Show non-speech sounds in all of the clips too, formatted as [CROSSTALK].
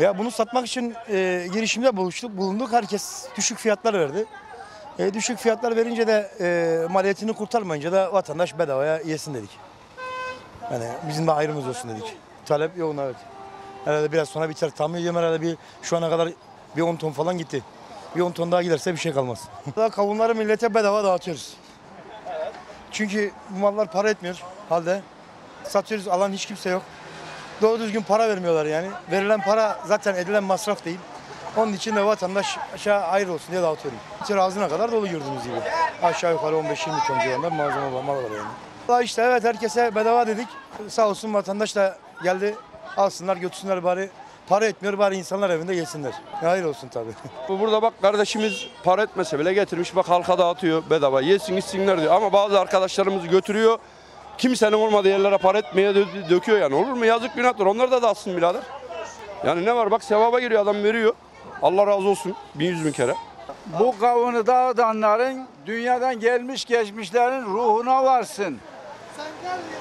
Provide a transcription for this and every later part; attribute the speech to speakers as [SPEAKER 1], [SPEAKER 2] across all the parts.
[SPEAKER 1] Ya bunu satmak için e, girişimde buluştuk, bulunduk. Herkes düşük fiyatlar verdi. E, düşük fiyatlar verince de e, maliyetini kurtarmayınca da vatandaş bedavaya yesin dedik. Yani bizim de ayrımız olsun dedik. Talep yoğun evet. Herhalde biraz sonra biter. Tahmin ediyorum herhalde bir şu ana kadar bir 10 ton falan gitti. Bir 10 ton daha giderse bir şey kalmaz. [LAUGHS] Daha kavunları millete bedava dağıtıyoruz. Çünkü bu mallar para etmiyor halde. Satıyoruz alan hiç kimse yok. Doğru düzgün para vermiyorlar yani. Verilen para zaten edilen masraf değil. Onun için de vatandaş aşağı ayrı olsun diye dağıtıyorum. İçeri ağzına kadar dolu gördüğünüz gibi. Aşağı yukarı 15-20 ton civarında malzeme var, mal var yani. Daha işte evet herkese bedava dedik. Sağ olsun vatandaş da geldi alsınlar götürsünler bari. Para etmiyor bari insanlar evinde yesinler. Hayır olsun tabii. [LAUGHS]
[SPEAKER 2] Bu burada bak kardeşimiz para etmese bile getirmiş bak halka dağıtıyor bedava yesin içsinler diyor. Ama bazı arkadaşlarımız götürüyor kimsenin olmadığı yerlere para etmeye dö- döküyor yani olur mu yazık günahtır onlar da dağıtsın birader. Yani ne var bak sevaba giriyor adam veriyor. Allah razı olsun bin yüz bin kere.
[SPEAKER 3] Bu kavunu dağıtanların dünyadan gelmiş geçmişlerin ruhuna varsın.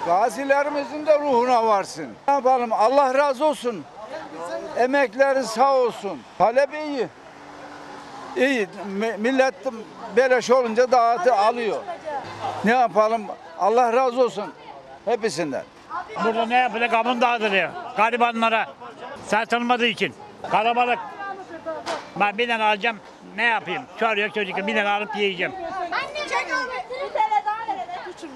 [SPEAKER 3] Gazilerimizin de ruhuna varsın. Ne yapalım Allah razı olsun. Emekleri sağ olsun. Talep iyi. İyi. Mi- Millet beleş olunca dağıtı alıyor. Ne yapalım Allah razı olsun hepsinden.
[SPEAKER 4] Burada ne yapılıyor? Kavun dağıtılıyor. Garibanlara. Satılmadığı için. Kalabalık. Ben bir tane alacağım. Ne yapayım? Çağırıyor çocuk. Bir tane alıp yiyeceğim.
[SPEAKER 5] Anne. Bir tane daha verelim. Küçüm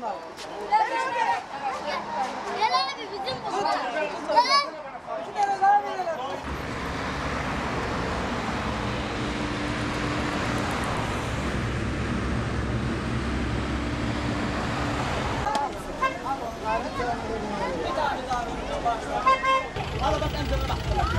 [SPEAKER 5] Kalau 备吧